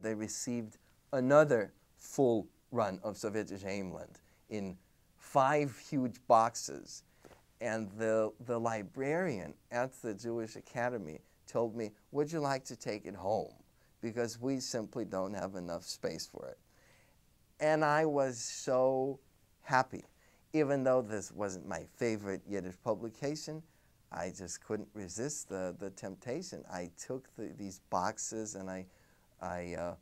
They received another full run of Sovetish Heymland in five huge boxes. And the, the librarian at the Jewish Academy told me, Would you like to take it home? Because we simply don't have enough space for it. And I was so happy. Even though this wasn't my favorite Yiddish publication, I just couldn't resist the, the temptation. I took the, these boxes and I, I uh,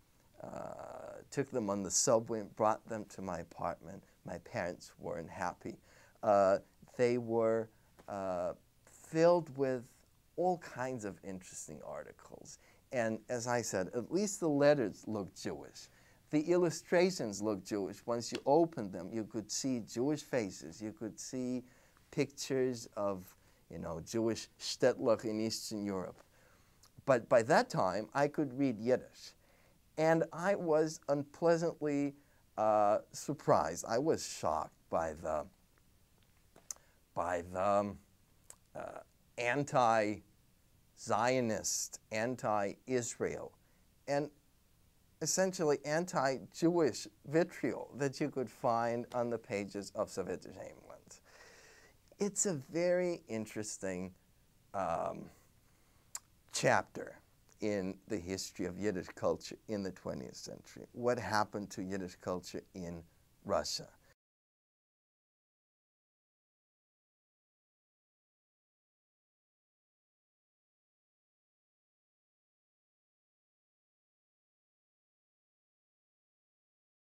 uh, took them on the subway and brought them to my apartment. My parents weren't happy. Uh, they were uh, filled with all kinds of interesting articles. And as I said, at least the letters looked Jewish. The illustrations looked Jewish. Once you opened them, you could see Jewish faces. You could see pictures of, you know, Jewish Städtler in Eastern Europe. But by that time, I could read Yiddish. And I was unpleasantly uh, surprised. I was shocked by the, by the um, uh, anti-Zionist, anti-Israel, and essentially anti-Jewish vitriol that you could find on the pages of Sovetish Heymland. It's a very interesting um, chapter in the history of Yiddish culture in the 20th century. What happened to Yiddish culture in Russia?